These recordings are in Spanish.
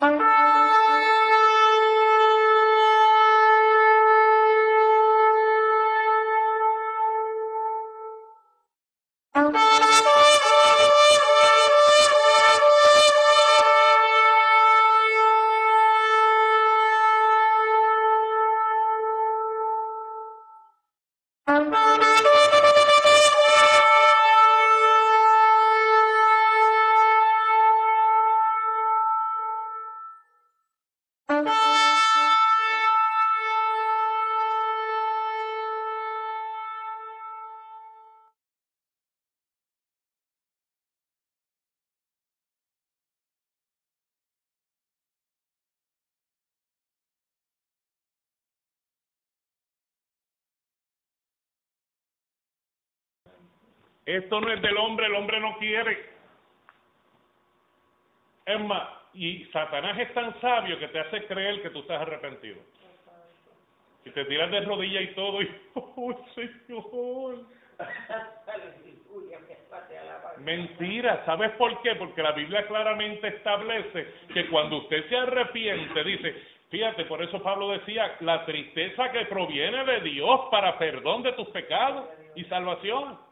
Bye. Esto no es del hombre, el hombre no quiere. Es más, y Satanás es tan sabio que te hace creer que tú estás arrepentido. Y te tiras de rodillas y todo, y, oh Señor. Mentira, ¿sabes por qué? Porque la Biblia claramente establece que cuando usted se arrepiente, dice, fíjate, por eso Pablo decía, la tristeza que proviene de Dios para perdón de tus pecados y salvación.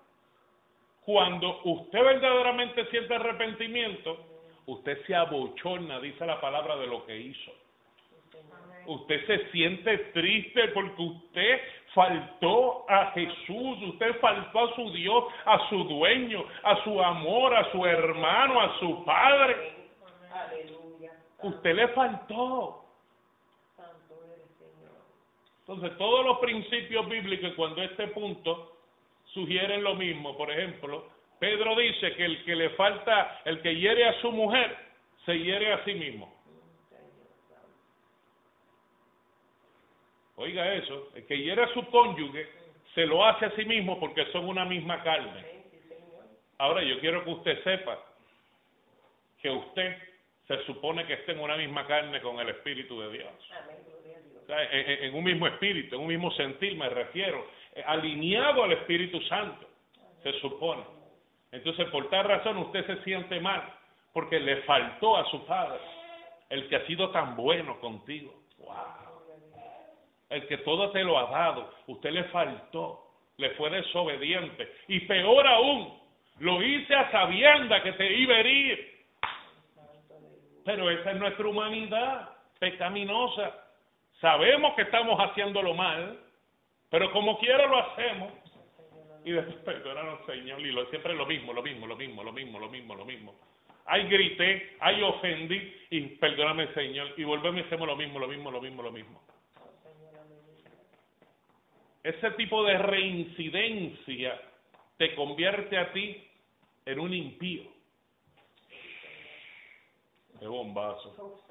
Cuando usted verdaderamente siente arrepentimiento, usted se abochorna, dice la palabra, de lo que hizo. Usted se siente triste porque usted faltó a Jesús, usted faltó a su Dios, a su dueño, a su amor, a su hermano, a su padre. Usted le faltó. Entonces, todos los principios bíblicos, cuando este punto sugieren lo mismo. Por ejemplo, Pedro dice que el que le falta, el que hiere a su mujer, se hiere a sí mismo. Oiga eso, el que hiere a su cónyuge, se lo hace a sí mismo porque son una misma carne. Ahora yo quiero que usted sepa que usted se supone que esté en una misma carne con el Espíritu de Dios. en, un mismo espíritu, en un mismo sentir me refiero alineado al Espíritu Santo, se supone. Entonces, por tal razón usted se siente mal, porque le faltó a su padre, el que ha sido tan bueno contigo. El que todo te lo ha dado, usted le faltó, le fue desobediente. Y peor aún, lo hice a sabienda que te iba a herir. Pero esa es nuestra humanidad pecaminosa. Sabemos que estamos haciendo lo mal, pero como quiera lo hacemos. Y después, perdónanos, Señor, y lo, siempre lo mismo, lo mismo, lo mismo, lo mismo, lo mismo, lo mismo. Hay grité, hay ofendí, y perdóname, Señor, y volvemos y hacemos lo mismo, lo mismo, lo mismo, lo mismo. Ese tipo de reincidencia te convierte a ti en un impío. Qué bombazo.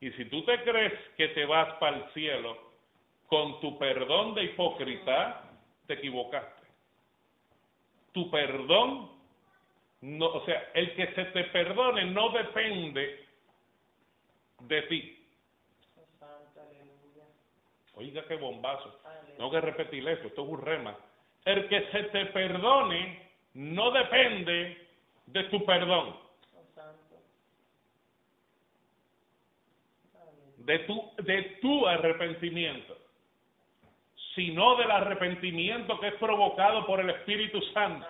Y si tú te crees que te vas para el cielo con tu perdón de hipócrita, te equivocaste. Tu perdón, no, o sea, el que se te perdone no depende de ti. Oiga qué bombazo. Tengo que repetir eso, esto es un rema. El que se te perdone no depende de tu perdón. De tu, de tu arrepentimiento sino del arrepentimiento que es provocado por el Espíritu Santo.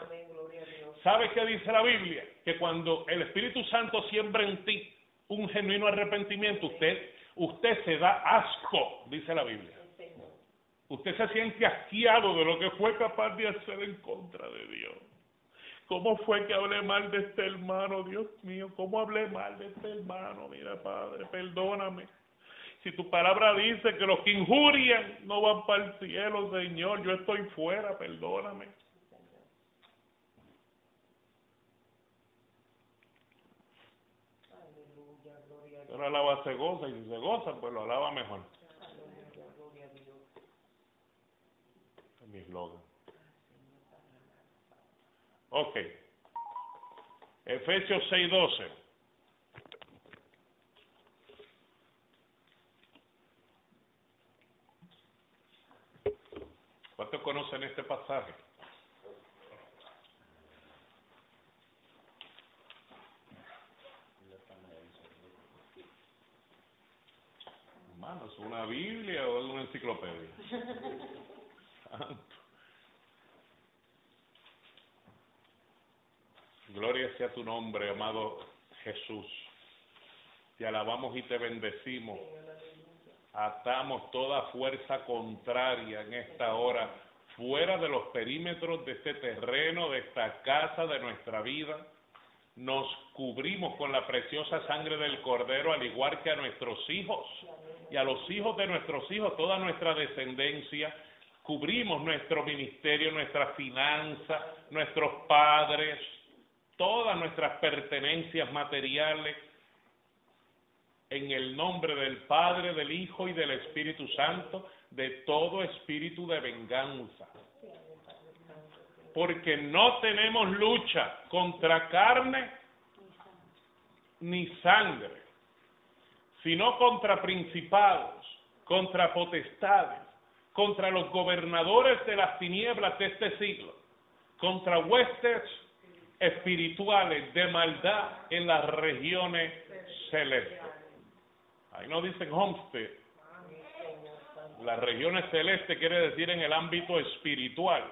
¿Sabe qué dice la Biblia? Que cuando el Espíritu Santo siembra en ti un genuino arrepentimiento, usted, usted se da asco, dice la Biblia. Usted se siente asqueado de lo que fue capaz de hacer en contra de Dios. ¿Cómo fue que hablé mal de este hermano, Dios mío? ¿Cómo hablé mal de este hermano? Mira, Padre, perdóname. Si tu palabra dice que los que injurian no van para el cielo, Señor, yo estoy fuera, perdóname. Pero alaba se goza y si se goza, pues lo alaba mejor. Es mi eslogan. Ok. Efesios 6:12. ¿Cuántos conocen este pasaje? Hermano, ¿es una Biblia o es una enciclopedia? Gloria sea tu nombre, amado Jesús. Te alabamos y te bendecimos. Atamos toda fuerza contraria en esta hora, fuera de los perímetros de este terreno, de esta casa, de nuestra vida. Nos cubrimos con la preciosa sangre del Cordero, al igual que a nuestros hijos y a los hijos de nuestros hijos, toda nuestra descendencia. Cubrimos nuestro ministerio, nuestra finanza, nuestros padres, todas nuestras pertenencias materiales en el nombre del Padre, del Hijo y del Espíritu Santo, de todo espíritu de venganza. Porque no tenemos lucha contra carne ni sangre, sino contra principados, contra potestades, contra los gobernadores de las tinieblas de este siglo, contra huestes espirituales de maldad en las regiones celestes. Ahí no dicen homestead. Las regiones celestes quiere decir en el ámbito espiritual.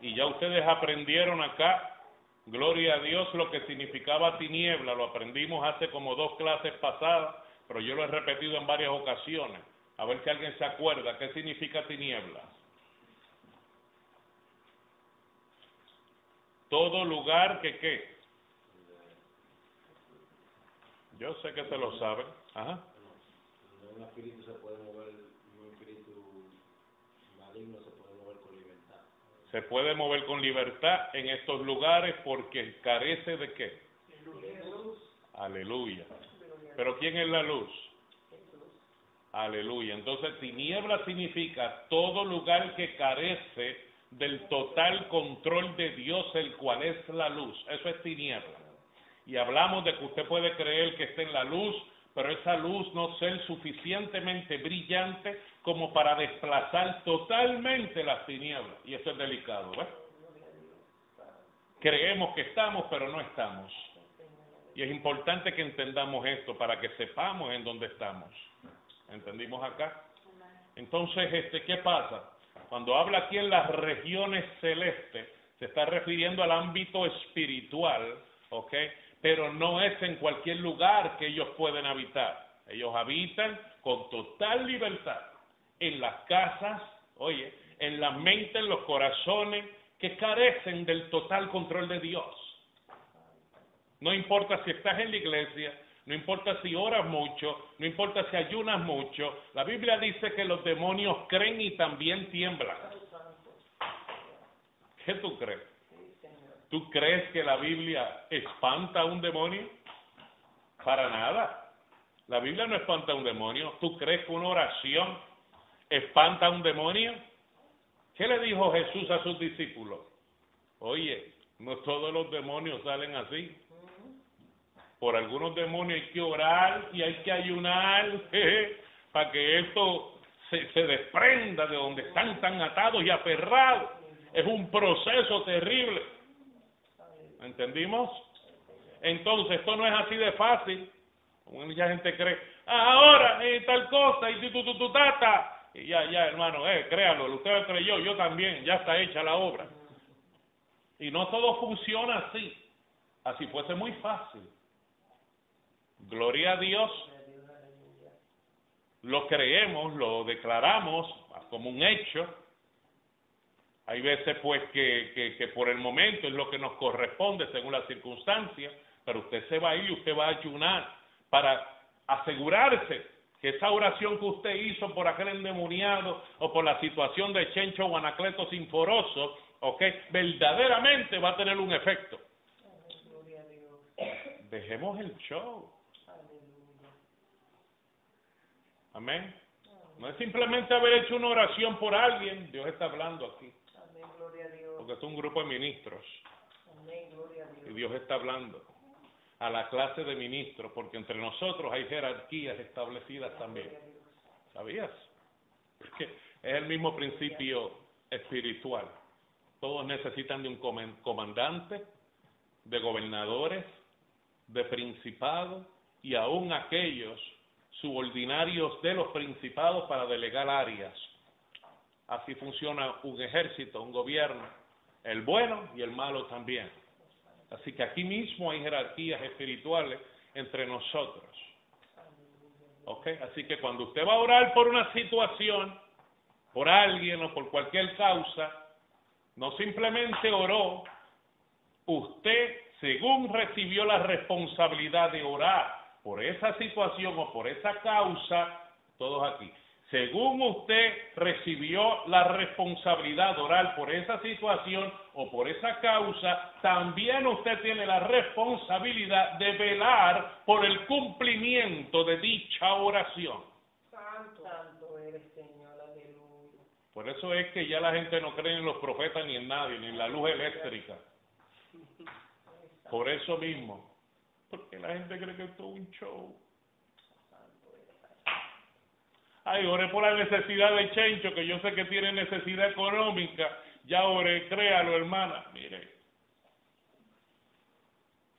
Y ya ustedes aprendieron acá, gloria a Dios, lo que significaba tiniebla. Lo aprendimos hace como dos clases pasadas, pero yo lo he repetido en varias ocasiones. A ver si alguien se acuerda qué significa tiniebla. Todo lugar que qué. Yo sé que se lo saben. Ajá. Un espíritu se puede mover, un espíritu maligno se puede mover con libertad. Se puede mover con libertad en estos lugares porque carece de qué. Aleluya. Pero ¿quién es la luz? Aleluya. Entonces, tiniebla significa todo lugar que carece del total control de Dios, el cual es la luz. Eso es tiniebla. Y hablamos de que usted puede creer que está en la luz, pero esa luz no ser suficientemente brillante como para desplazar totalmente las tinieblas. Y eso es delicado, ¿ves? Creemos que estamos, pero no estamos. Y es importante que entendamos esto para que sepamos en dónde estamos. ¿Entendimos acá? Entonces, este, ¿qué pasa? Cuando habla aquí en las regiones celestes, se está refiriendo al ámbito espiritual, ¿ok? Pero no es en cualquier lugar que ellos pueden habitar. Ellos habitan con total libertad en las casas, oye, en la mente, en los corazones que carecen del total control de Dios. No importa si estás en la iglesia, no importa si oras mucho, no importa si ayunas mucho, la Biblia dice que los demonios creen y también tiemblan. ¿Qué tú crees? ¿Tú crees que la Biblia espanta a un demonio? Para nada. La Biblia no espanta a un demonio. ¿Tú crees que una oración espanta a un demonio? ¿Qué le dijo Jesús a sus discípulos? Oye, no todos los demonios salen así por algunos demonios hay que orar y hay que ayunar para que esto se, se, desprenda de donde están tan atados y aferrados. Es un proceso terrible. ¿Entendimos? Entonces, esto no es así de fácil. Mucha gente cree, ah, ahora eh, tal cosa, y tu, tu, tu, tata. Y ya, ya, hermano, eh, créalo, usted creyó, yo también, ya está hecha la obra. Y no todo funciona así. Así fuese muy fácil. Gloria a Dios. Lo creemos, lo declaramos como un hecho. Hay veces pues que, que, que, por el momento es lo que nos corresponde según las circunstancias, pero usted se va a ir y usted va a ayunar para asegurarse que esa oración que usted hizo por aquel endemoniado o por la situación de Chencho o Anacleto Sinforoso, ok, verdaderamente va a tener un efecto. Dejemos el show. Amén. No es simplemente haber hecho una oración por alguien, Dios está hablando aquí. Amén, gloria a Dios. Porque es un grupo de ministros Amén, gloria a Dios. y Dios está hablando a la clase de ministros, porque entre nosotros hay jerarquías establecidas también. ¿Sabías? Porque es el mismo principio espiritual. Todos necesitan de un comandante, de gobernadores, de principados y aún aquellos subordinarios de los principados para delegar áreas. Así funciona un ejército, un gobierno, el bueno y el malo también. Así que aquí mismo hay jerarquías espirituales entre nosotros. Así que cuando usted va a orar por una situación, por alguien o por cualquier causa, no simplemente oró, usted, según recibió la responsabilidad de orar por esa situación o por esa causa, todos aquí, según usted recibió la responsabilidad de orar por esa situación o por esa causa, también usted tiene la responsabilidad de velar por el cumplimiento de dicha oración. Santo. Santo eres, Señor, aleluya. Por eso es que ya la gente no cree en los profetas ni en nadie, ni en la luz eléctrica. Por eso mismo. Porque la gente cree que esto es un show. Ay, oré por la necesidad de Chencho, que yo sé que tiene necesidad económica. Ya oré, créalo, hermana. Mire,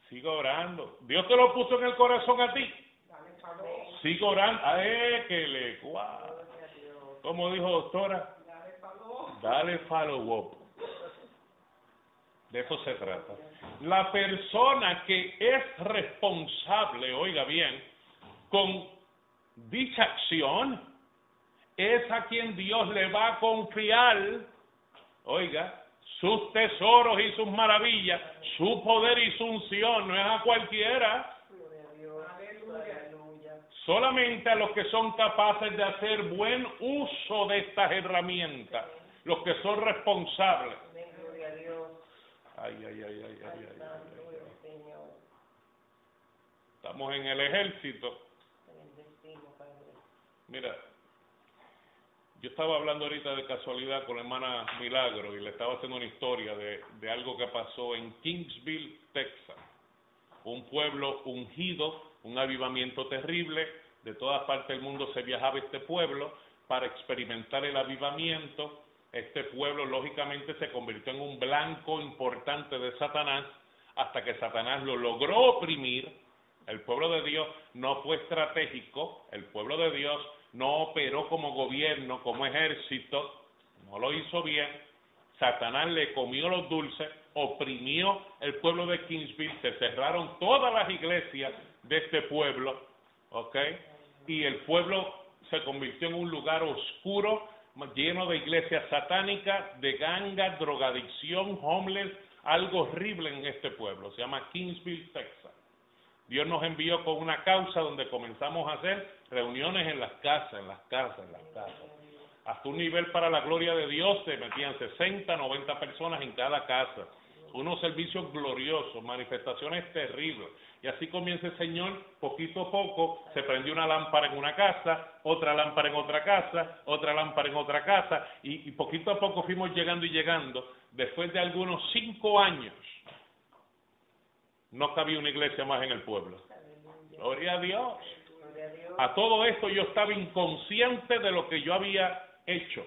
siga orando. Dios te lo puso en el corazón a ti. Siga orando. Ay, que le guau. Como dijo doctora, dale follow up. De eso se trata. La persona que es responsable, oiga bien, con dicha acción, es a quien Dios le va a confiar, oiga, sus tesoros y sus maravillas, su poder y su unción, no es a cualquiera, solamente a los que son capaces de hacer buen uso de estas herramientas, los que son responsables. Ay, ay, ay, ay, ay. Estamos en el ejército. Mira, yo estaba hablando ahorita de casualidad con la hermana Milagro y le estaba haciendo una historia de, de algo que pasó en Kingsville, Texas. Un pueblo ungido, un avivamiento terrible. De todas partes del mundo se viajaba este pueblo para experimentar el avivamiento. Este pueblo lógicamente se convirtió en un blanco importante de Satanás hasta que Satanás lo logró oprimir el pueblo de Dios no fue estratégico, el pueblo de Dios no operó como gobierno, como ejército, no lo hizo bien. Satanás le comió los dulces, oprimió el pueblo de Kingsville, se cerraron todas las iglesias de este pueblo, ¿ok? Y el pueblo se convirtió en un lugar oscuro, lleno de iglesias satánicas, de gangas, drogadicción, homeless, algo horrible en este pueblo. Se llama Kingsville, Texas. Dios nos envió con una causa donde comenzamos a hacer reuniones en las casas, en las casas, en las casas. Hasta un nivel para la gloria de Dios se metían 60, 90 personas en cada casa. Unos servicios gloriosos, manifestaciones terribles. Y así comienza el Señor, poquito a poco, se prendió una lámpara en una casa, otra lámpara en otra casa, otra lámpara en otra casa, y, y poquito a poco fuimos llegando y llegando. Después de algunos cinco años, no cabía una iglesia más en el pueblo. Aleluya. Gloria a Dios. Gloria a Dios. A todo esto yo estaba inconsciente de lo que yo había hecho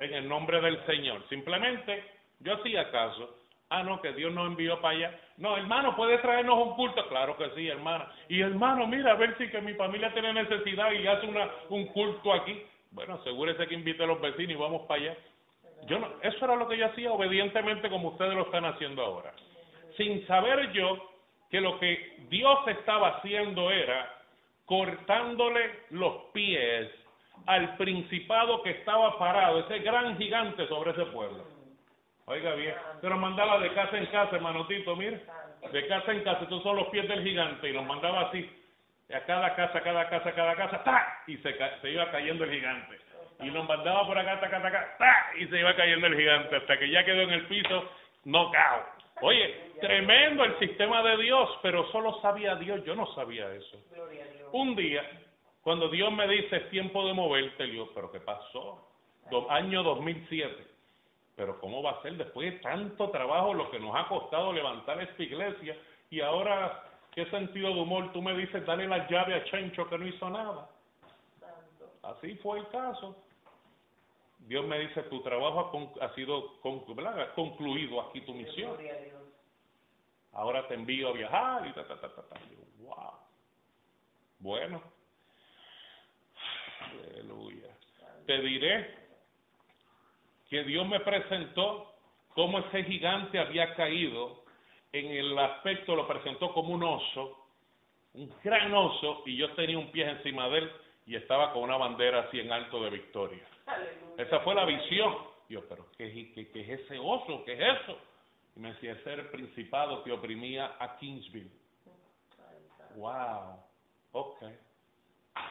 en el nombre del Señor. Simplemente yo hacía caso. Ah, no, que Dios nos envió para allá. No, hermano, ¿puede traernos un culto? Claro que sí, hermana. Y hermano, mira, a ver si que mi familia tiene necesidad y hace una, un culto aquí. Bueno, asegúrese que invite a los vecinos y vamos para allá. Yo no, eso era lo que yo hacía obedientemente como ustedes lo están haciendo ahora. Sin saber yo que lo que Dios estaba haciendo era cortándole los pies al principado que estaba parado, ese gran gigante sobre ese pueblo. Oiga bien, los mandaba de casa en casa, hermanotito, mire, de casa en casa, estos son los pies del gigante, y los mandaba así, a cada casa, cada casa, cada casa, ¡ta! y se, se iba cayendo el gigante. Y los mandaba por acá, taca, taca, ¡ta! y se iba cayendo el gigante, hasta que ya quedó en el piso, knockout. Oye, tremendo el sistema de Dios, pero solo sabía Dios, yo no sabía eso. Un día, cuando Dios me dice es tiempo de moverte, digo, pero ¿qué pasó? Do- año 2007. Pero ¿cómo va a ser después de tanto trabajo lo que nos ha costado levantar esta iglesia? Y ahora, ¿qué sentido de humor? Tú me dices, dale la llave a Chencho que no hizo nada. Así fue el caso. Dios me dice, tu trabajo ha, con- ha sido concluido aquí tu misión. Ahora te envío a viajar y ta, ta, ta, ta, yo, wow. Bueno, te diré que Dios me presentó cómo ese gigante había caído, en el aspecto lo presentó como un oso, un gran oso, y yo tenía un pie encima de él y estaba con una bandera así en alto de victoria. Aleluya. Esa fue la visión. Yo, pero ¿qué, qué, qué es ese oso? ¿Qué es eso? Y me decía, ese era el principado que oprimía a Kingsville. Wow, ok.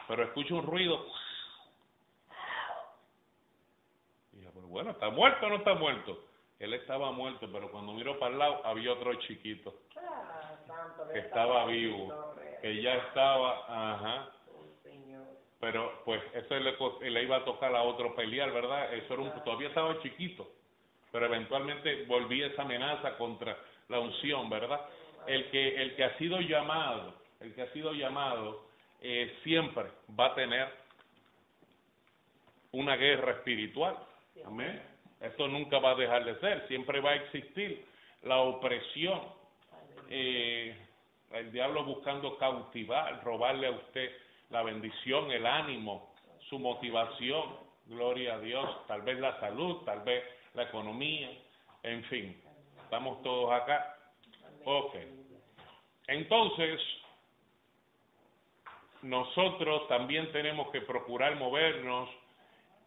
Pero escucho un ruido. Y yo, pero bueno, ¿está muerto o no está muerto? Él estaba muerto, pero cuando miro para el lado había otro chiquito Ah, santo, que estaba vivo, que ya estaba, ajá. Pero pues eso le, le iba a tocar a otro pelear, ¿verdad? Eso era un, todavía estaba chiquito, pero eventualmente volvía esa amenaza contra la unción, ¿verdad? El que, el que ha sido llamado, el que ha sido llamado, eh, siempre va a tener una guerra espiritual. Amén. Esto nunca va a dejar de ser, siempre va a existir la opresión, eh, el diablo buscando cautivar, robarle a usted la bendición, el ánimo, su motivación, gloria a Dios, tal vez la salud, tal vez la economía, en fin, estamos todos acá. Ok. Entonces, nosotros también tenemos que procurar movernos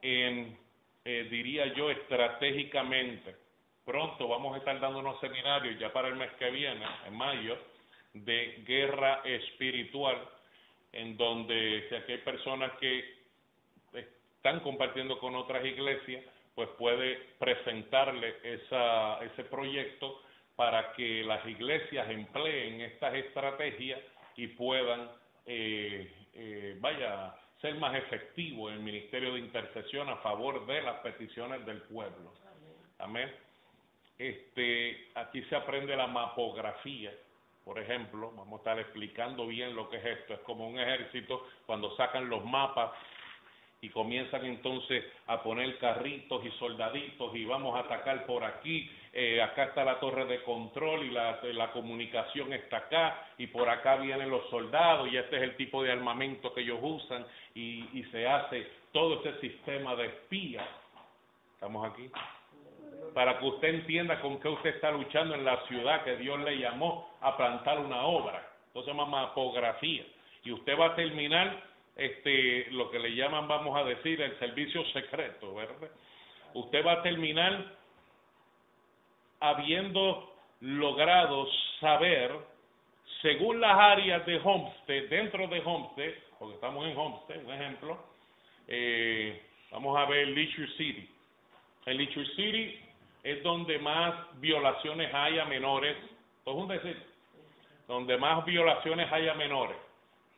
en, eh, diría yo, estratégicamente. Pronto vamos a estar dando unos seminarios ya para el mes que viene, en mayo, de guerra espiritual, en donde si aquí hay personas que están compartiendo con otras iglesias, pues puede presentarle esa, ese proyecto para que las iglesias empleen estas estrategias y puedan, eh, eh, vaya, ser más efectivos en el ministerio de intercesión a favor de las peticiones del pueblo. Amén. Este, aquí se aprende la mapografía, por ejemplo, vamos a estar explicando bien lo que es esto. Es como un ejército cuando sacan los mapas y comienzan entonces a poner carritos y soldaditos y vamos a atacar por aquí, eh, acá está la torre de control y la, la comunicación está acá y por acá vienen los soldados y este es el tipo de armamento que ellos usan y, y se hace todo ese sistema de espías. ¿Estamos aquí? Para que usted entienda con qué usted está luchando en la ciudad que Dios le llamó a plantar una obra. Entonces se llama mapografía. Y usted va a terminar este lo que le llaman, vamos a decir, el servicio secreto, ¿verdad? Usted va a terminar habiendo logrado saber, según las áreas de Homestead, dentro de Homestead, porque estamos en Homestead, un ejemplo, eh, vamos a ver Leisure City. En Leisure City es donde más violaciones hay a menores, es un decir, donde más violaciones hay a menores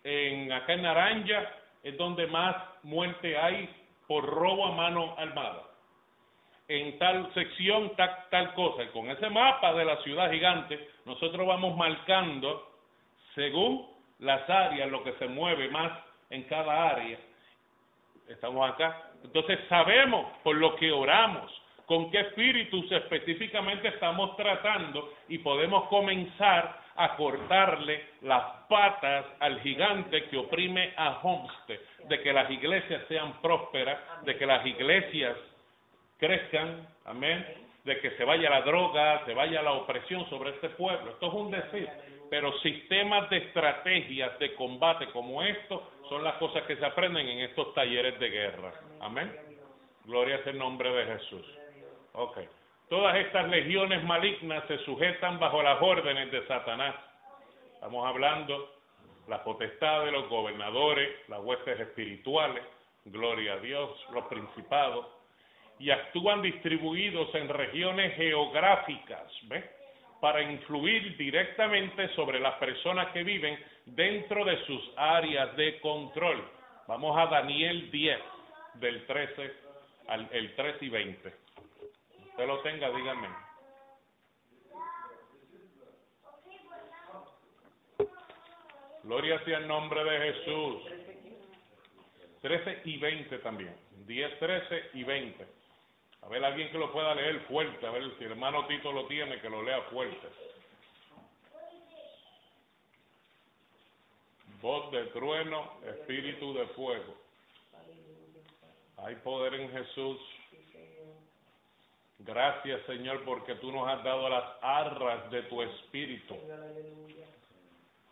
en acá en Naranja es donde más muerte hay por robo a mano armada. En tal sección, tal, tal cosa. Con ese mapa de la ciudad gigante, nosotros vamos marcando según las áreas, lo que se mueve más en cada área. Estamos acá. Entonces sabemos por lo que oramos, con qué espíritus específicamente estamos tratando y podemos comenzar a cortarle las patas al gigante que oprime a Homestead, de que las iglesias sean prósperas, de que las iglesias crezcan, amén, de que se vaya la droga, se vaya la opresión sobre este pueblo. Esto es un decir, pero sistemas de estrategias de combate como estos son las cosas que se aprenden en estos talleres de guerra. Amén. Gloria es el nombre de Jesús. Ok. Todas estas legiones malignas se sujetan bajo las órdenes de Satanás. Estamos hablando la potestad de los gobernadores, las huestes espirituales, gloria a Dios, los principados, y actúan distribuidos en regiones geográficas, ¿ves? Para influir directamente sobre las personas que viven dentro de sus áreas de control. Vamos a Daniel 10, del 13 al el 3 y 20 usted lo tenga, dígame. Gloria sea el nombre de Jesús. 13 y 20 también. 10, 13 y 20. A ver, alguien que lo pueda leer fuerte. A ver si el hermano Tito lo tiene, que lo lea fuerte. Voz de trueno, espíritu de fuego. Hay poder en Jesús. Gracias, Señor, porque tú nos has dado las arras de tu espíritu,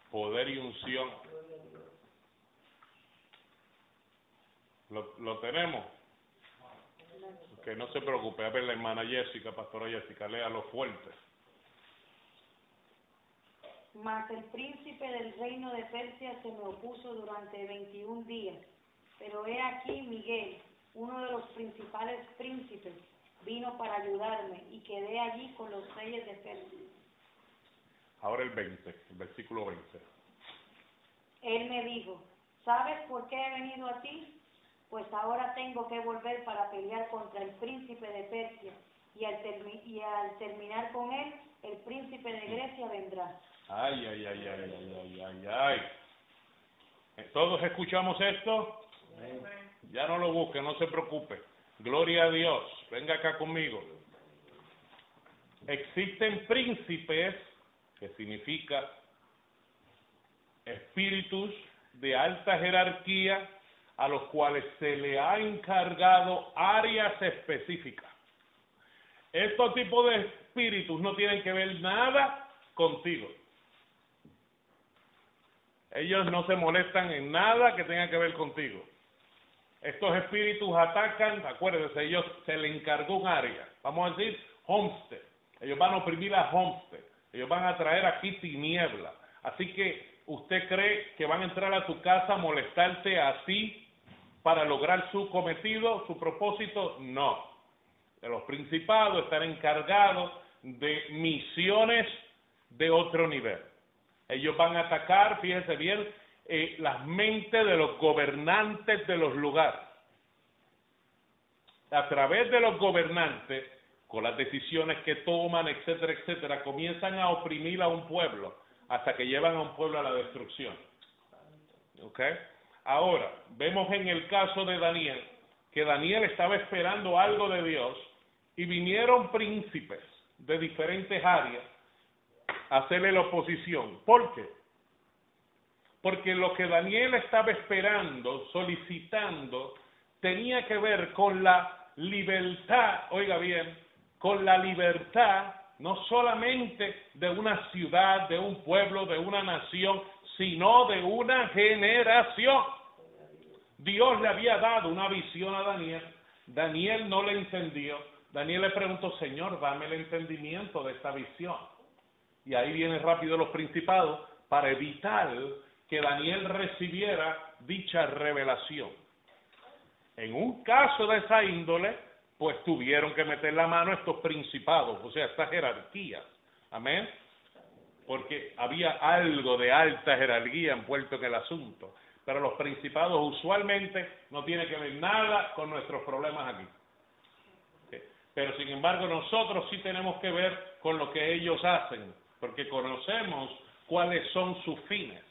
poder y unción. ¿Lo, lo tenemos? Que no se preocupe. A ver, la hermana Jessica, pastora Jessica, lea lo fuerte. Mas el príncipe del reino de Persia se me opuso durante veintiún días. Pero he aquí Miguel, uno de los principales príncipes, vino para ayudarme y quedé allí con los reyes de Persia. Ahora el 20, el versículo 20. Él me dijo, ¿sabes por qué he venido a ti? Pues ahora tengo que volver para pelear contra el príncipe de Persia, y al, termi- y al terminar con él, el príncipe de Grecia vendrá. Ay, ay, ay, ay, ay, ay, ay, ay. Eh, ¿Todos escuchamos esto? Ya no lo busque, no se preocupe. Gloria a Dios. Venga acá conmigo. Existen príncipes, que significa espíritus de alta jerarquía, a los cuales se le ha encargado áreas específicas. Estos tipos de espíritus no tienen que ver nada contigo. Ellos no se molestan en nada que tenga que ver contigo. Estos espíritus atacan, acuérdense, ellos se le encargó un área, vamos a decir, Homestead. Ellos van a oprimir a Homestead. Ellos van a traer aquí tiniebla. Así que usted cree que van a entrar a tu casa a molestarte a ti para lograr su cometido, su propósito, no. De los principados están encargados de misiones de otro nivel. Ellos van a atacar, fíjense bien, eh, las mentes de los gobernantes de los lugares. A través de los gobernantes, con las decisiones que toman, etcétera, etcétera, comienzan a oprimir a un pueblo hasta que llevan a un pueblo a la destrucción. ¿Ok? Ahora, vemos en el caso de Daniel que Daniel estaba esperando algo de Dios y vinieron príncipes de diferentes áreas a hacerle la oposición. ¿Por qué? Porque lo que Daniel estaba esperando, solicitando, tenía que ver con la libertad, oiga bien, con la libertad no solamente de una ciudad, de un pueblo, de una nación, sino de una generación. Dios le había dado una visión a Daniel, Daniel no le entendió, Daniel le preguntó, Señor, dame el entendimiento de esta visión. Y ahí vienen rápido los principados para evitar que Daniel recibiera dicha revelación. En un caso de esa índole, pues tuvieron que meter la mano estos principados, o sea, estas jerarquías. Amén. Porque había algo de alta jerarquía envuelto en el asunto. Pero los principados usualmente no tienen que ver nada con nuestros problemas aquí. Pero sin embargo nosotros sí tenemos que ver con lo que ellos hacen, porque conocemos cuáles son sus fines.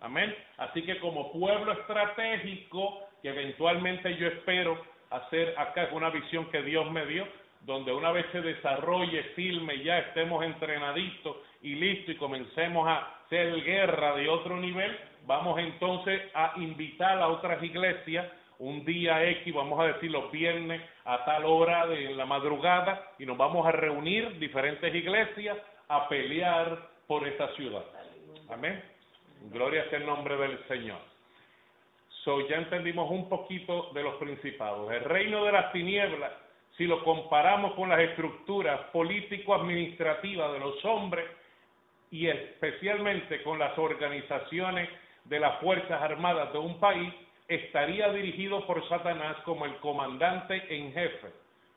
Amén. Así que como pueblo estratégico, que eventualmente yo espero hacer acá una visión que Dios me dio, donde una vez se desarrolle, filme, ya estemos entrenaditos y listos y comencemos a hacer guerra de otro nivel, vamos entonces a invitar a otras iglesias un día X, vamos a decir los viernes a tal hora de la madrugada y nos vamos a reunir diferentes iglesias a pelear por esta ciudad. Amén. Gloria sea el nombre del Señor. So, ya entendimos un poquito de los principados. El reino de las tinieblas, si lo comparamos con las estructuras político-administrativas de los hombres y especialmente con las organizaciones de las Fuerzas Armadas de un país, estaría dirigido por Satanás como el comandante en jefe.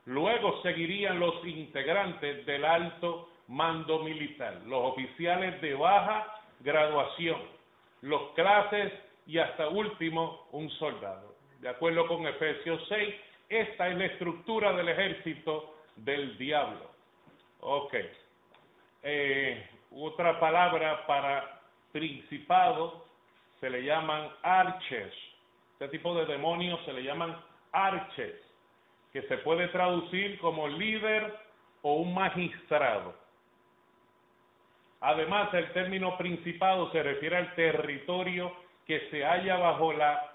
Luego seguirían los integrantes del alto mando militar, los oficiales de baja graduación, los clases y hasta último un soldado. De acuerdo con Efesios 6, esta es la estructura del ejército del diablo. Ok. Eh, otra palabra para principado se le llaman arches. Este tipo de demonios se le llaman arches, que se puede traducir como líder o un magistrado. Además, el término principado se refiere al territorio que se halla bajo la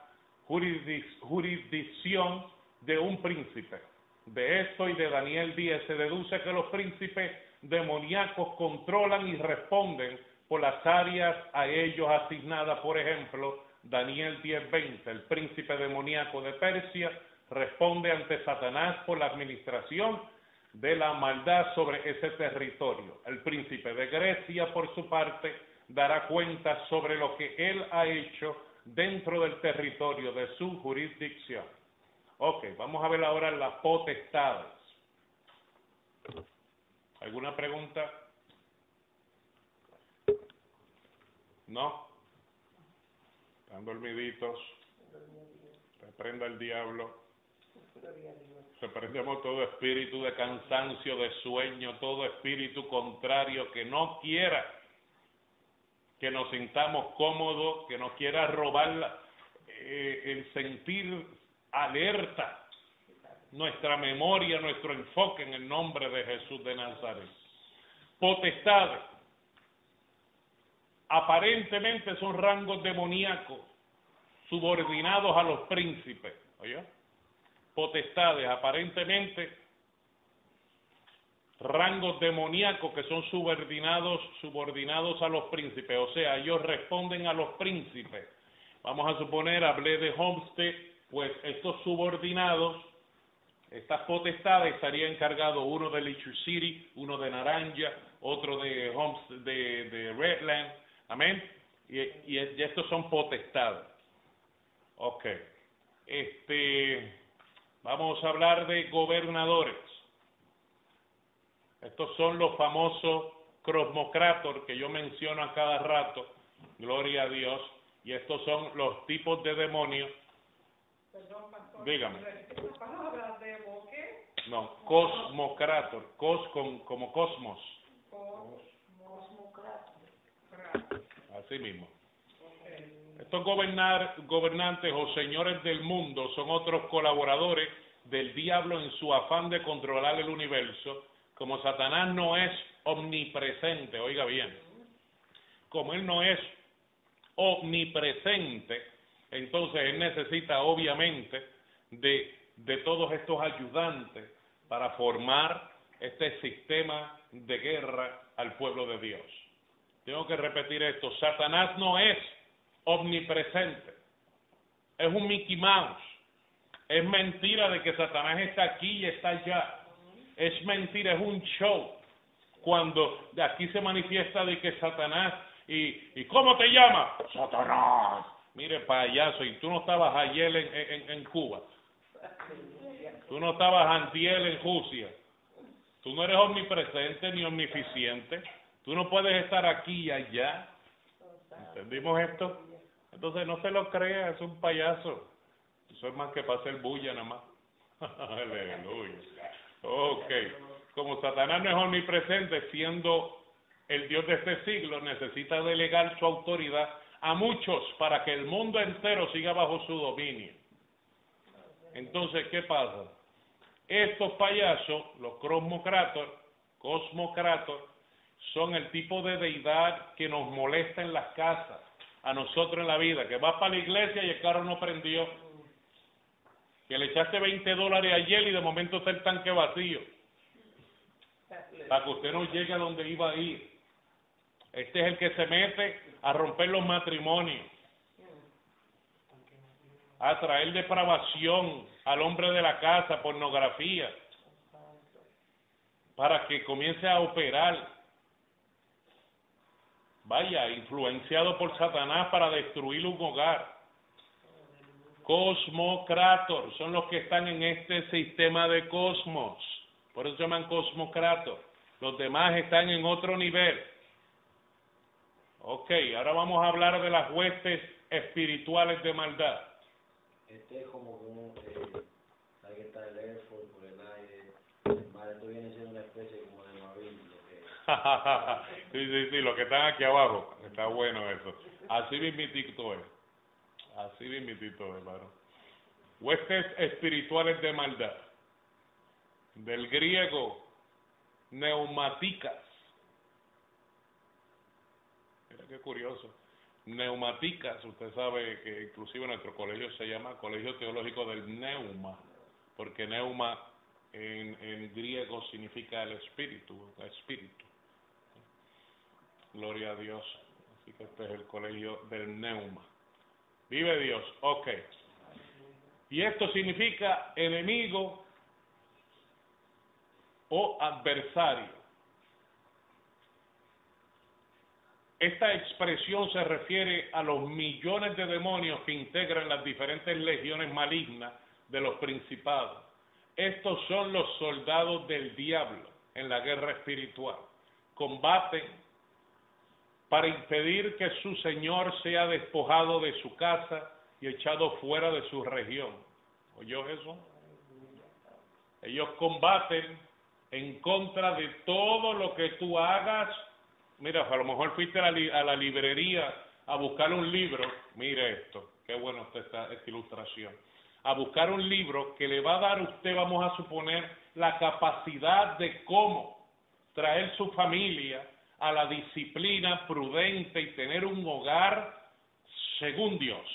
jurisdic- jurisdicción de un príncipe. De esto y de Daniel 10 se deduce que los príncipes demoníacos controlan y responden por las áreas a ellos asignadas, por ejemplo, Daniel 10:20, el príncipe demoníaco de Persia responde ante Satanás por la administración de la maldad sobre ese territorio. El príncipe de Grecia, por su parte, dará cuenta sobre lo que él ha hecho dentro del territorio de su jurisdicción. Ok, vamos a ver ahora las potestades. ¿Alguna pregunta? ¿No? Están dormiditos. Reprenda el diablo. Reprendemos todo espíritu de cansancio, de sueño, todo espíritu contrario que no quiera que nos sintamos cómodos, que nos quiera robar eh, el sentir alerta, nuestra memoria, nuestro enfoque en el nombre de Jesús de Nazaret. Potestades. Aparentemente son rangos demoníacos subordinados a los príncipes. ¿Oye? Potestades, aparentemente rangos demoníacos que son subordinados, subordinados a los príncipes, o sea, ellos responden a los príncipes. Vamos a suponer, hablé de Homestead, pues estos subordinados, estas potestades estaría encargado uno de Leisure City, uno de Naranja, otro de Homestead, de, de Redland, amén, y, y, y estos son potestades. Ok, este, vamos a hablar de gobernadores. Estos son los famosos crosmocrator que yo menciono a cada rato, gloria a Dios, y estos son los tipos de demonios. Perdón, pastor. Dígame. ¿La palabra de boque? No, cosmocrator, cos con, como cosmos, así mismo. Estos gobernar, gobernantes o señores del mundo son otros colaboradores del diablo en su afán de controlar el universo como Satanás no es omnipresente, oiga bien, como él no es omnipresente, entonces él necesita obviamente de, de todos estos ayudantes para formar este sistema de guerra al pueblo de Dios. Tengo que repetir esto, Satanás no es omnipresente, es un Mickey Mouse, es mentira de que Satanás está aquí y está allá es mentira, es un show. Cuando de aquí se manifiesta de que Satanás, y, ¿y cómo te llamas? Satanás. Mire, payaso, y tú no estabas ayer en, en, en Cuba. Tú no estabas antiel en Rusia. Tú no eres omnipresente ni omnificiente. Tú no puedes estar aquí y allá. ¿Entendimos esto? Entonces no se lo crea, es un payaso. Eso es más que para hacer bulla nada más. Aleluya. Ok. Como Satanás no es omnipresente, siendo el Dios de este siglo, necesita delegar su autoridad a muchos para que el mundo entero siga bajo su dominio. Entonces, ¿qué pasa? Estos payasos, los cosmocratos, cosmocratos, son el tipo de deidad que nos molesta en las casas, a nosotros en la vida, que va para la iglesia y el carro no prendió, que le echaste 20 dólares ayer y de momento está el tanque vacío, para que usted no llegue a donde iba a ir. Este es el que se mete a romper los matrimonios, a traer depravación al hombre de la casa, pornografía, para que comience a operar. Vaya, influenciado por Satanás para destruir un hogar. Cosmocrator, son los que están en este sistema de cosmos. Por eso se llaman cosmocrator. Los demás están en otro nivel. Ok, ahora vamos a hablar de las huestes espirituales de maldad. Este es como un, eh, ahí que está el por el aire. El mar, esto viene siendo una especie como de Marine, lo que sí, sí, sí, los que están aquí abajo. Está bueno eso. Así mismitito es. Así mismitito es, hermano. Huestes espirituales de maldad. Del griego, neumáticas. Mira qué curioso. Neumáticas, usted sabe que inclusive nuestro colegio se llama Colegio Teológico del Neuma. porque neuma en, en griego significa el espíritu, espíritu. Gloria a Dios. Así que este es el colegio del neuma. Vive Dios, ok. Y esto significa enemigo o adversario. Esta expresión se refiere a los millones de demonios que integran las diferentes legiones malignas de los principados. Estos son los soldados del diablo en la guerra espiritual. Combaten para impedir que su Señor sea despojado de su casa y echado fuera de su región. ¿Oyó eso? Ellos combaten en contra de todo lo que tú hagas Mira, a lo mejor fuiste a la, librería a buscar un libro, mire esto, qué bueno está esta, esta ilustración, a buscar un libro que le va a dar a usted, vamos a suponer, la capacidad de cómo traer su familia a la disciplina prudente y tener un hogar según Dios.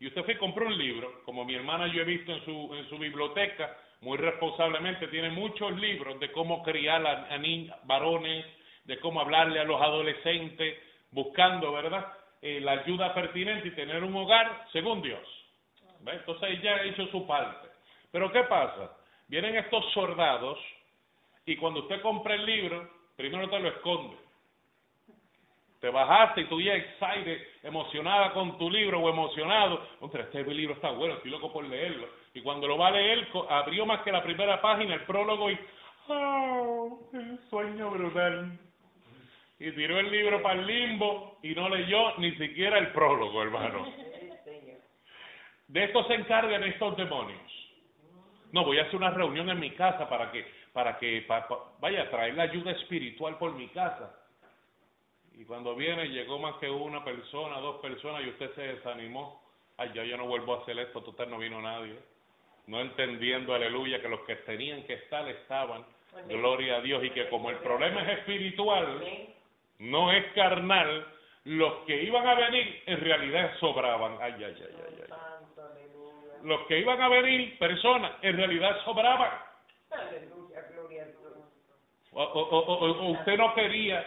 Y usted fue y compró un libro, como mi hermana yo he visto en su, en su biblioteca, muy responsablemente tiene muchos libros de cómo criar a, niños, varones, de cómo hablarle a los adolescentes, buscando, ¿verdad?, eh, la ayuda pertinente y tener un hogar según Dios. Entonces ella ha hecho su parte. Pero ¿qué pasa? Vienen estos soldados y cuando usted compra el libro, primero te lo esconde. Te bajaste y tú ya excited, emocionada con tu libro o emocionado. Contra, este libro está bueno, estoy loco por leerlo. Y cuando lo va a leer, abrió más que la primera página, el prólogo y ¡Oh! ¡Qué sueño brutal! y tiró el libro para el limbo y no leyó ni siquiera el prólogo, hermano. De esto se encargan estos demonios. No, voy a hacer una reunión en mi casa para que, para que, vaya a traer la ayuda espiritual por mi casa. Y cuando viene, llegó más que una persona, dos personas, y usted se desanimó. Ay, ya yo no vuelvo a hacer esto, total no vino nadie. No entendiendo, aleluya, que los que tenían que estar estaban. Gloria a Dios. Y que como el problema es espiritual, no es carnal, los que iban a venir en realidad sobraban. Ay, ay, ay, ay, ay. Los que iban a venir, personas, en realidad sobraban. O, usted no quería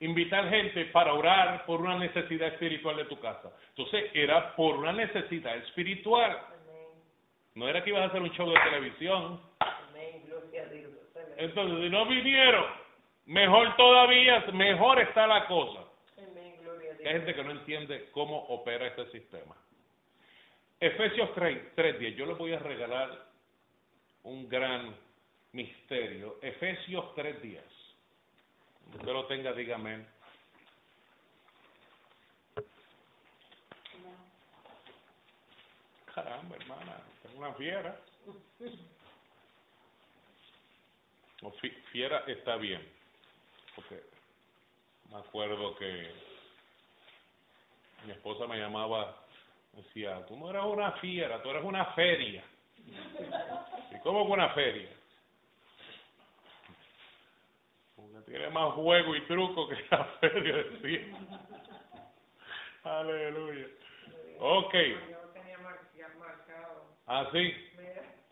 invitar gente para orar por una necesidad espiritual de tu casa. Entonces era por una necesidad espiritual. No era que ibas a hacer un show de televisión. Entonces, si no vinieron, mejor todavía, mejor está la cosa. Hay gente que no entiende cómo opera este sistema. Efesios 3.10, yo le voy a regalar un gran misterio. Efesios 3.10. Usted lo tenga, dígame. Caramba, hermana, es una fiera. fiera está bien porque me acuerdo que mi esposa me llamaba, decía, tú no eres una fiera, tú eres una feria. ¿Y cómo que una feria? Porque tiene más juego y truco que la feria, decía. Aleluya. Ok. Ah, sí.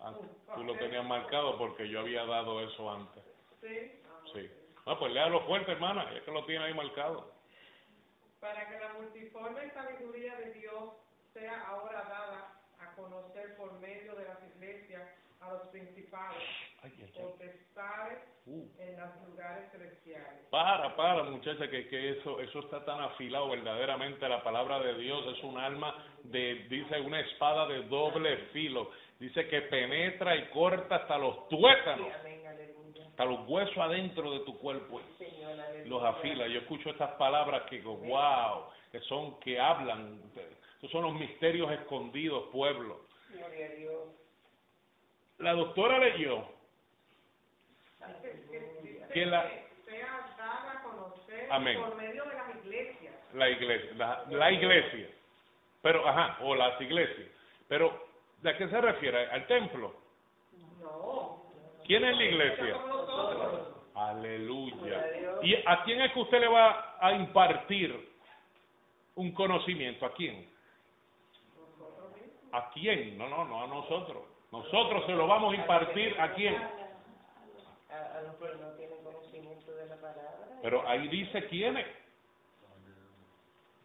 Ah, tú lo tenías marcado porque yo había dado eso antes. Sí. Sí. Ah, pues léalo fuerte, hermana, es que lo tiene ahí marcado. Para que la multiforme sabiduría de Dios sea ahora dada a conocer por medio de las iglesias a los principales, potestades uh. en los lugares celestiales. Para, para, muchacha, que, que eso, eso está tan afilado verdaderamente. La palabra de Dios es un alma de, dice, una espada de doble filo. Dice que penetra y corta hasta los tuétanos hasta los huesos adentro de tu cuerpo los afila. Yo escucho estas palabras que digo, wow, que son, que hablan, esos son los misterios escondidos, pueblo. La doctora leyó que la Amén. por medio de las iglesias. La iglesia, la, la iglesia. Pero, ajá, o las iglesias. Pero, ¿de qué se refiere? ¿Al templo? No. ¿Quién es la iglesia? Aleluya. ¿Y a quién es que usted le va a impartir un conocimiento? ¿A quién? ¿A quién? No, no, no a nosotros. Nosotros se lo vamos a impartir a quién. A, a los que no tienen conocimiento de la palabra. Pero ahí dice quiénes.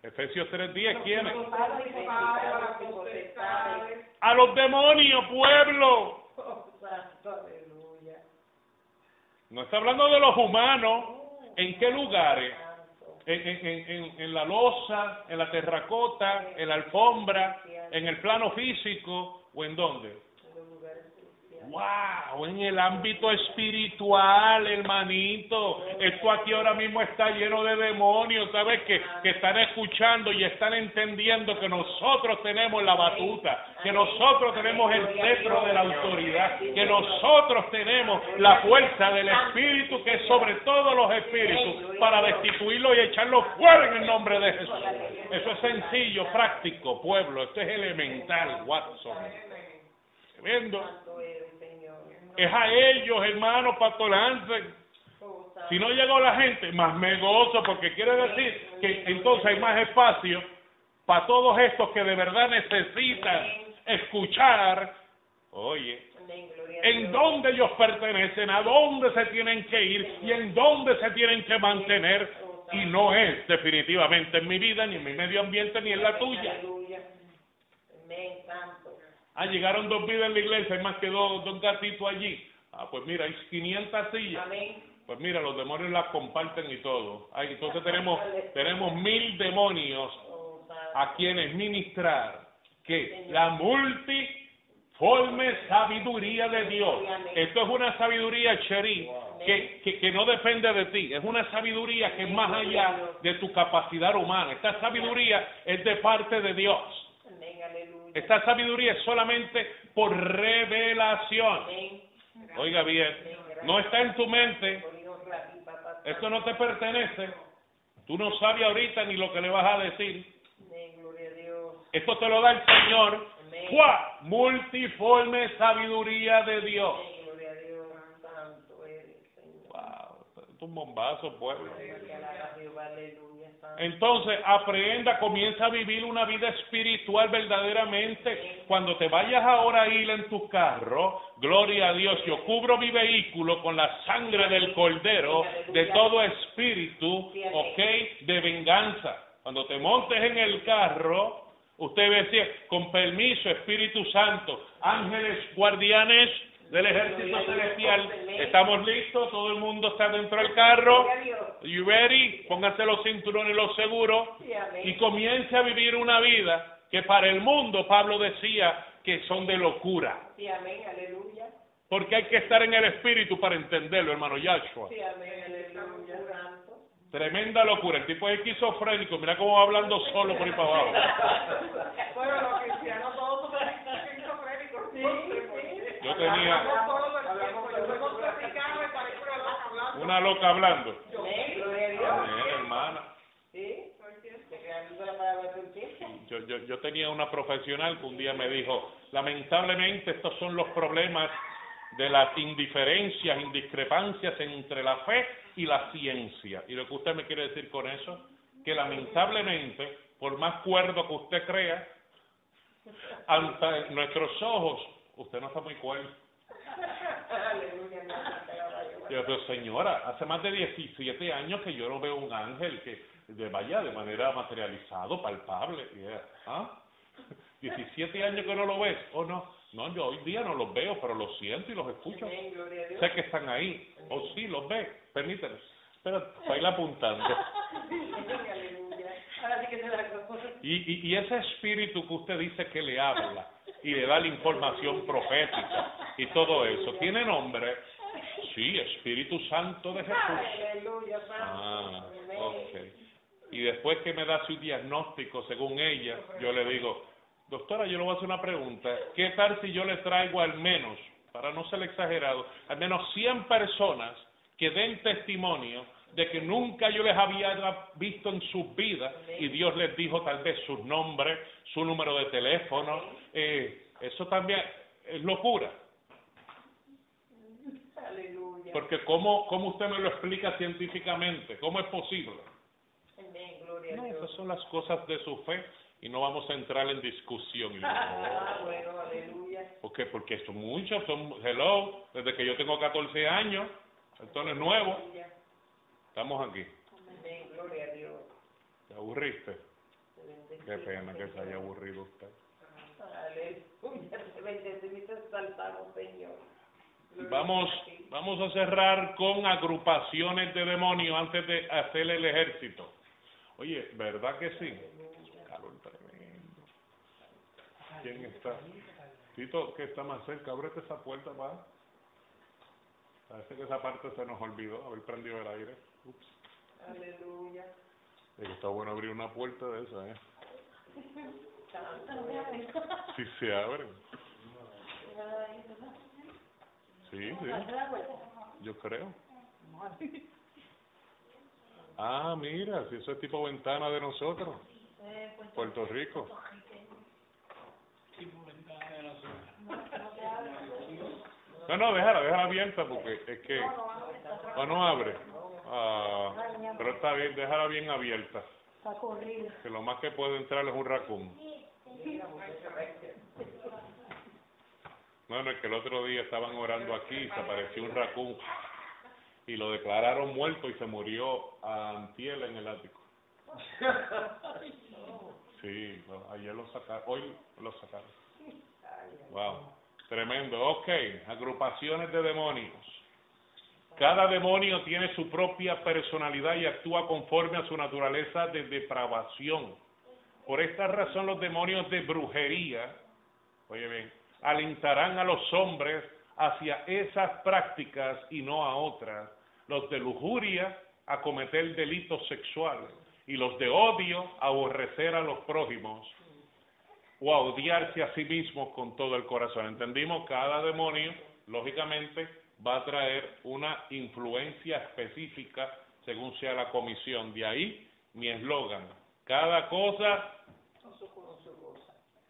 Efesios 3.10, ¿quiénes? A los demonios, pueblo. Oh. No está hablando de los humanos. ¿En qué lugares? En, en, en- en la losa, en la terracota, en la alfombra, en el plano físico o en dónde? En los lugares cristianos. Wow, en el ámbito espiritual, hermanito. Esto aquí ahora mismo está lleno de demonios, ¿sabes? Que, que están escuchando y están entendiendo que nosotros tenemos la batuta, que nosotros tenemos el cetro de la autoridad, que nosotros tenemos la fuerza del Espíritu que es sobre todos los espíritus para destituirlo y echarlo fuera en el nombre de Jesús. Eso es sencillo, práctico, pueblo. Esto es elemental, Watson. Tremendo. Es a ellos, Hansen. Oh, santo. Si no llegó la gente, más me gozo, porque quiere decir que entonces hay más espacio para todos estos que de verdad necesitan escuchar. Oye, en dónde ellos pertenecen, a dónde se tienen que ir y en dónde se tienen que mantener. Y no es definitivamente en mi vida, ni en mi medio ambiente, ni en la tuya. Ah, llegaron dos vidas en la iglesia, hay más que dos, dos gatitos allí. Ah, pues mira, hay 500 sillas. Amén. Pues mira, los demonios las comparten y todo. Ay, entonces tenemos, tenemos mil demonios Oh, a quienes ministrar. Que la multiforme sabiduría de Dios. Esto es una sabiduría, Cheri, que, que, que no depende de ti. Es una sabiduría que es más allá de tu capacidad humana. Esta sabiduría es de parte de Dios. Esta sabiduría es solamente por revelación. Oiga bien, no está en tu mente, esto no te pertenece, tú no sabes ahorita ni lo que le vas a decir, esto te lo da el Señor. ¡Fua! multiforme sabiduría de Dios. Santo eres, Señor. Wow, esto es un bombazo, pueblo. Entonces, aprenda, comienza a vivir una vida espiritual verdaderamente. Cuando te vayas ahora a ir en tu carro, gloria a Dios, yo cubro mi vehículo con la sangre del cordero de todo espíritu, ok, de venganza. Cuando te montes en el carro, usted ve con permiso, Espíritu Santo, ángeles guardianes del ejército celestial, estamos listos, todo el mundo está dentro del carro. You ready? Pónganse los cinturones los seguros y comience a vivir una vida que para el mundo, Pablo decía, que son de locura. Sí, amén, aleluya. Porque hay que estar en el espíritu para entenderlo, hermano Yahshua. Sí, amén, aleluya, santo. Tremenda locura. El tipo es esquizofrénico. Mira cómo va hablando solo por ahí para abajo. Bueno, los cristianos todos son esquizofrénicos. Yo tenía una loca hablando. Yo, yo, yo tenía una profesional que un día me dijo, lamentablemente estos son los problemas de las indiferencias, indiscrepancias entre la fe y la ciencia. ¿Y lo que usted me quiere decir con eso? Que lamentablemente, por más cuerdo que usted crea, ante nuestros ojos, usted no está muy cuerdo. Yo, pero señora, hace más de 17 años que yo no veo un ángel que de, vaya de manera materializado, palpable. Yeah. ¿Ah? 17 años que no lo ves, o no. No, yo hoy día no los veo, pero los siento y los escucho. Amén. Sé que están ahí. O sí, los ve. Permíteme. Espera, para ir apuntando. Amén, aleluya. Ahora sí que se da cosa. Y, y, y ese espíritu que usted dice que le habla y le da la información profética y todo eso, ¿tiene nombre? Sí, Espíritu Santo de Jesús. Ah, Amén. ok. Y después que me da su diagnóstico, según ella, yo le digo, doctora, yo le voy a hacer una pregunta. ¿Qué tal si yo le traigo al menos, para no ser exagerado, al menos 100 personas que den testimonio de que nunca yo les había visto en sus vidas y Dios les dijo tal vez sus nombres, su número de teléfono? Eh, eso también es locura. Porque ¿cómo, ¿cómo usted me lo explica científicamente? ¿Cómo es posible? No, esas son las cosas de su fe. y no vamos a entrar en discusión. ¿Por qué? Porque son muchos, son, hello, desde que yo tengo 14 años, esto no es nuevo. Estamos aquí. Amén, gloria a Dios. ¿Te aburriste? Qué pena que se haya aburrido usted. Vamos, vamos a cerrar con agrupaciones de demonios antes de hacer el ejército. Oye, ¿verdad que sí? Calor tremendo. ¿Quién está? Tito, que está más cerca, ábrete esa puerta, pa. Parece que esa parte se nos olvidó, haber prendido el aire. Ups. Aleluya. Es está bueno abrir una puerta de esa, ¿eh? Si se abren. Sí, sí, yo creo. Ah, mira, si eso es tipo ventana de nosotros, Puerto Rico. No, no, déjala, déjala abierta porque es que... ¿O no abre? Ah, pero está bien, déjala bien abierta. Está. Que lo más que puede entrar es un raccoon. No, no, es que el otro día estaban orando aquí y se apareció un raccoon y lo declararon muerto y se murió a Antiel en el ático. Sí, ayer lo sacaron, hoy lo sacaron. Wow, tremendo. Ok, agrupaciones de demonios. Cada demonio tiene su propia personalidad y actúa conforme a su naturaleza de depravación. Por esta razón los demonios de brujería, oye bien, alentarán a los hombres hacia esas prácticas y no a otras. Los de lujuria a cometer delitos sexuales y los de odio a aborrecer a los prójimos o a odiarse a sí mismos con todo el corazón. Entendimos, cada demonio, lógicamente, va a traer una influencia específica según sea la comisión. De ahí mi eslogan, cada cosa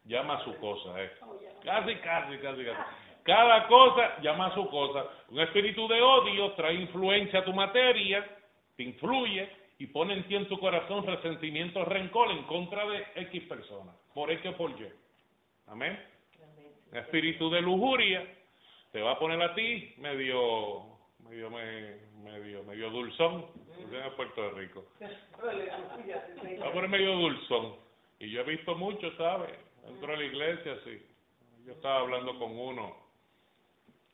llama a su cosa. Eh. Casi, casi, casi, casi. Cada cosa llama a su cosa. Un espíritu de odio trae influencia a tu materia, te influye y pone en ti en tu corazón resentimiento, rencor en contra de X personas, por X o por Y. Amén. Espíritu de lujuria te va a poner a ti medio, medio, me- medio, medio dulzón, en Puerto Rico. Sí, Va a poner medio dulzón. Y yo he visto mucho, ¿sabes? Dentro de la iglesia, sí. Yo estaba hablando con uno,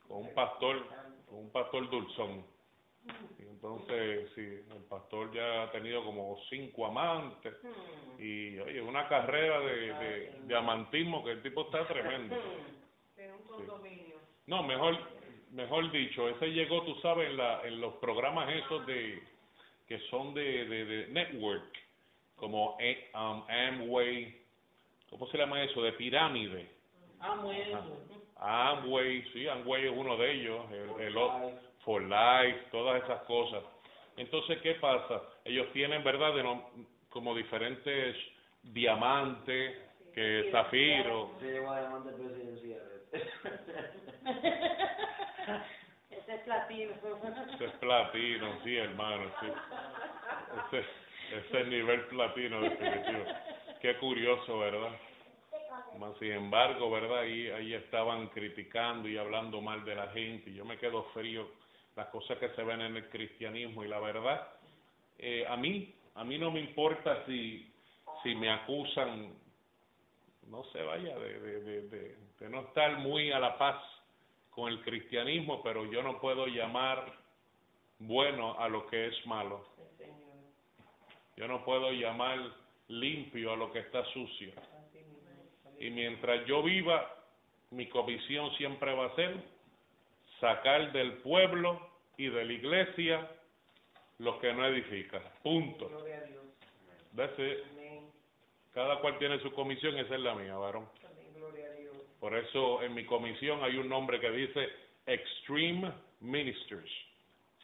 con un pastor, con un pastor dulzón. Y entonces, sí, el pastor ya ha tenido como cinco amantes. Y, oye, una carrera de, de, de amantismo que el tipo está tremendo. En un condominio. No, mejor, mejor dicho, ese llegó, tú sabes, en, la, en los programas esos de que son de, de, de network, como um, Amway, ¿cómo se llama eso? De pirámide. Ajá. eso. Amway, sí, Amway es uno de ellos, el, el For Life, todas esas cosas. Entonces, ¿qué pasa? Ellos tienen, ¿verdad?, de no- como diferentes diamantes, que zafiro, Se llegó a diamante presidencial. Ese es platino. Ese es platino, sí, hermano, sí. Ese, ese es nivel platino definitivo. Qué curioso, ¿verdad? Más sin embargo, ¿verdad? Ahí, ahí estaban criticando y hablando mal de la gente. Yo me quedo frío las cosas que se ven en el cristianismo. Y la verdad, eh, a mí, a mí no me importa si, si me acusan, no se vaya, de, de, de, de no estar muy a la paz con el cristianismo, pero yo no puedo llamar bueno a lo que es malo. Yo no puedo llamar limpio a lo que está sucio. Y mientras yo viva, mi comisión siempre va a ser sacar del pueblo y de la iglesia lo que no edifica. Punto. That's it. Cada cual tiene su comisión, esa es la mía, varón. Amén. Gloria a Dios. Por eso en mi comisión hay un nombre que dice Extreme Ministers,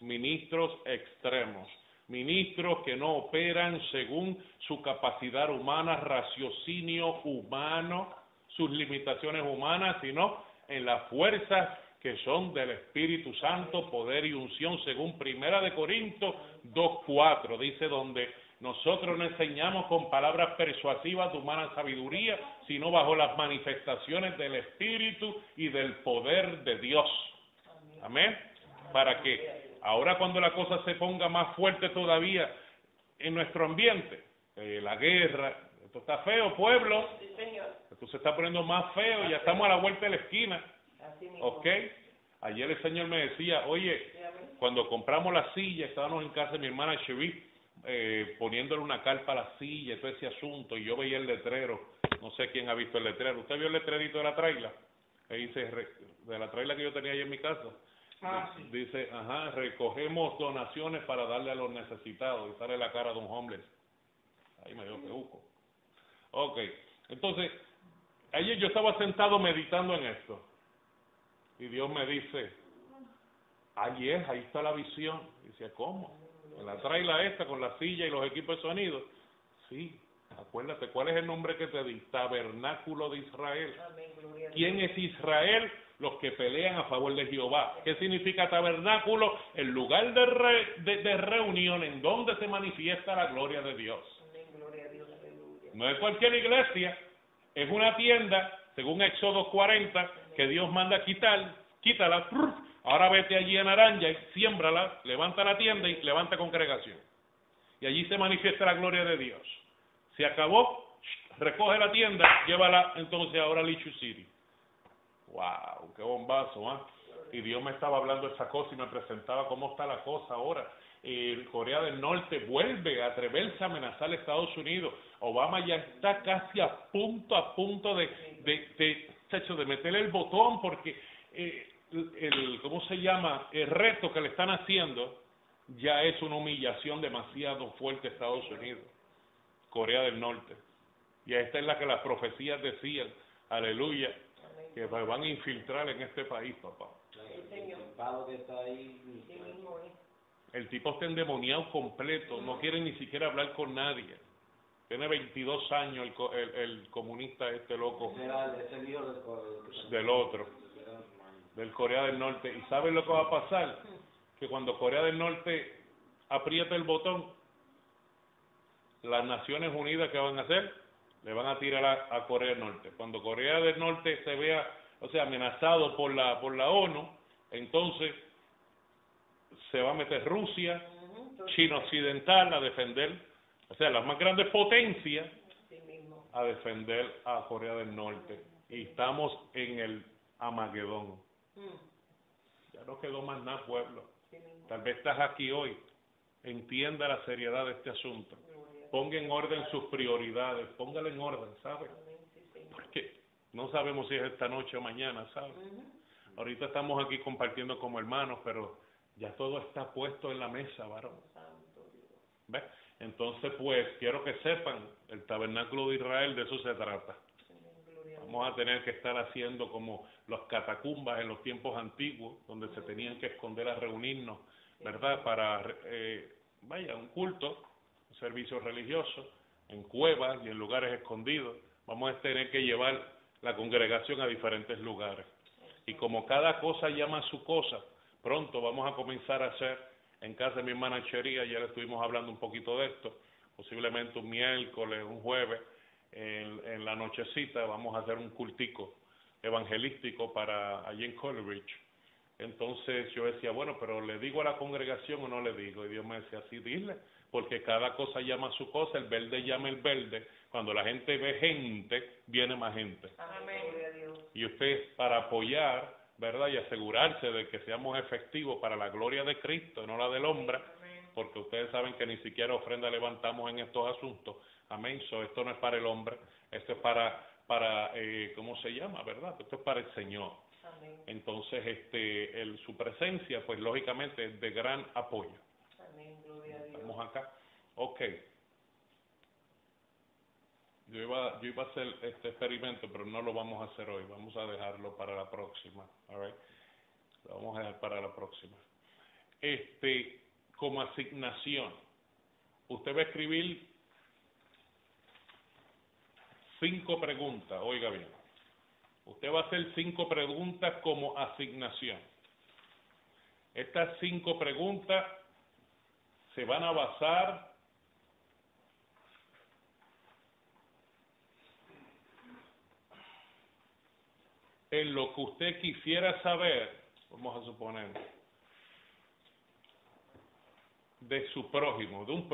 ministros extremos, ministros que no operan según su capacidad humana, raciocinio humano, sus limitaciones humanas, sino en las fuerzas que son del Espíritu Santo, poder y unción, según Primera de Corintios 2.4, dice donde Nosotros no enseñamos con palabras persuasivas de humana sabiduría, sino bajo las manifestaciones del Espíritu y del poder de Dios. Amén. Para que ahora cuando la cosa se ponga más fuerte todavía en nuestro ambiente, eh, la guerra, esto está feo, pueblo, esto se está poniendo más feo, ya estamos a la vuelta de la esquina. ¿Ok? Ayer el Señor me decía, oye, cuando compramos la silla, estábamos en casa de mi hermana Chevy, eh, poniéndole una carpa a la silla, todo ese asunto, y yo veía el letrero, no sé quién ha visto el letrero, ¿usted vio el letrerito de la traila? Ahí dice, de la traila que yo tenía ahí en mi casa. Ah, dice, ajá, recogemos donaciones para darle a los necesitados, y sale la cara de un homeless. Ahí me dio busco. Ok, entonces, ayer yo estaba sentado meditando en esto, y Dios me dice, ahí es, ahí está la visión. Dice, ¿cómo? En la traila esta con la silla y los equipos de sonido. Sí, acuérdate, ¿cuál es el nombre que te di? Tabernáculo de Israel. ¿Quién es Israel? Los que pelean a favor de Jehová. ¿Qué significa tabernáculo? El lugar de, de, reunión en donde se manifiesta la gloria de Dios. No es cualquier iglesia, es una tienda, según Éxodo 40, que Dios manda quitar, quítala, Ahora vete allí en Aranja y siémbrala, levanta la tienda y levanta congregación. Y allí se manifiesta la gloria de Dios. Se acabó, recoge la tienda, llévala entonces ahora a Lichu City. ¡Wow! ¡Qué bombazo! ¿ah? Y Dios me estaba hablando esa cosa y me presentaba cómo está la cosa ahora. Eh, Corea del Norte vuelve a atreverse a amenazar a Estados Unidos. Obama ya está casi a punto, a punto de, de, de, de, de meterle el botón porque eh, el, ¿cómo se llama? El reto que le están haciendo ya es una humillación demasiado fuerte a Estados Unidos, Corea del Norte. Y esta es la que las profecías decían, aleluya, que van a infiltrar en este país, papá. El tipo está endemoniado completo, no quiere ni siquiera hablar con nadie. Tiene 22 años el, el, comunista este loco. del otro del Corea del Norte. ¿Y saben lo que va a pasar? Que cuando Corea del Norte aprieta el botón, las Naciones Unidas, ¿qué van a hacer? Le van a tirar a, Corea del Norte. Cuando Corea del Norte se vea, o sea, amenazado por la, por la ONU, entonces se va a meter Rusia, China Occidental a defender, o sea, las más grandes potencias a defender a Corea del Norte. Y estamos en el Amagedón. Ya no quedó más nada, pueblo. Tal vez estás aquí hoy. Entienda la seriedad de este asunto. Ponga en orden sus prioridades. Póngale en orden, ¿sabe? Porque no sabemos si es esta noche o mañana, ¿sabe? Ahorita estamos aquí compartiendo como hermanos, pero ya todo está puesto en la mesa, varón. ¿Ves? Entonces, pues, quiero que sepan, el tabernáculo de Israel de eso se trata. Vamos a tener que estar haciendo como los catacumbas en los tiempos antiguos, donde se tenían que esconder a reunirnos, ¿verdad? Para, eh, vaya, un culto, un servicio religioso, en cuevas y en lugares escondidos. Vamos a tener que llevar la congregación a diferentes lugares. Y como cada cosa llama a su cosa, pronto vamos a comenzar a hacer en casa de mi hermana Chería, le estuvimos hablando un poquito de esto, posiblemente un miércoles, un jueves, en, en la nochecita vamos a hacer un cultico evangelístico para allí en Coleridge. Entonces yo decía, bueno, pero ¿le digo a la congregación o no le digo? Y Dios me decía, sí, dile, porque cada cosa llama a su cosa, el verde llama el verde. Cuando la gente ve gente, viene más gente. Y usted, para apoyar, ¿verdad? Y asegurarse de que seamos efectivos para la gloria de Cristo, no la del hombre, porque ustedes saben que ni siquiera ofrenda levantamos en estos asuntos. Amén. esto no es para el hombre, esto es para para, eh, ¿cómo se llama? ¿Verdad? Esto es para el Señor. Entonces, este, el, su presencia, pues lógicamente es de gran apoyo. Amén. Estamos acá. Ok. Yo iba, yo iba a hacer este experimento, pero no lo vamos a hacer hoy. Vamos a dejarlo para la próxima. All Lo vamos a dejar para la próxima. Este, como asignación, usted va a escribir cinco preguntas, oiga bien. Usted va a hacer cinco preguntas como asignación. Estas cinco preguntas se van a basar en lo que usted quisiera saber, vamos a suponer, de su prójimo, de un prójimo.